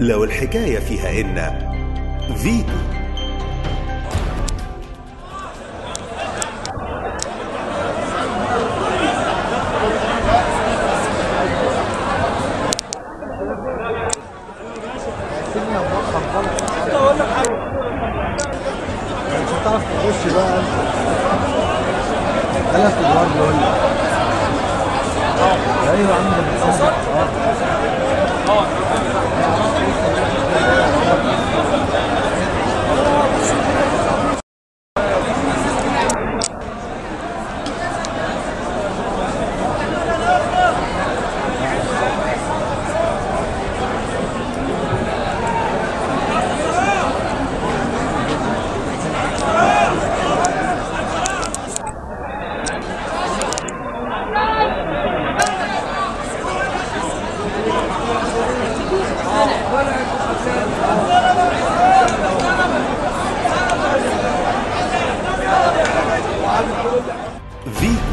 لو الحكاية فيها إن فيتو تخش بقى. ثلاث ادوار بيقول لك فيتو